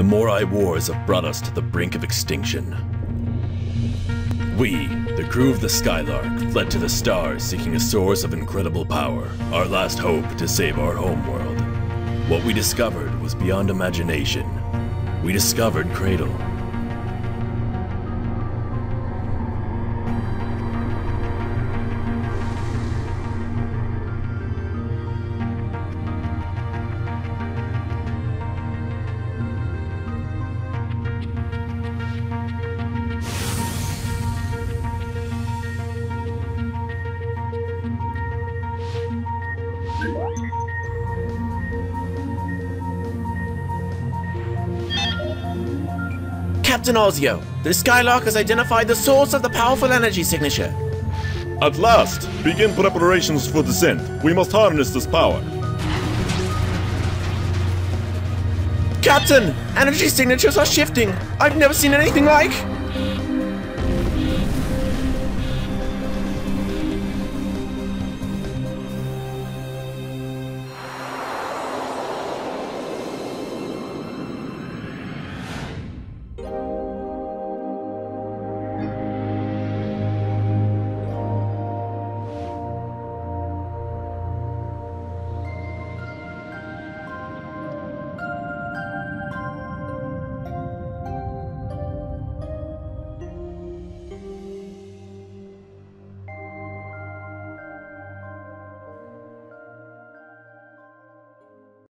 the Morai Wars have brought us to the brink of extinction. We, the crew of the Skylark, fled to the stars seeking a source of incredible power, our last hope to save our homeworld. What we discovered was beyond imagination. We discovered Cradle. Captain Ozio, the Skylark has identified the source of the powerful energy signature. At last! Begin preparations for descent. We must harness this power. Captain, energy signatures are shifting. I've never seen anything like.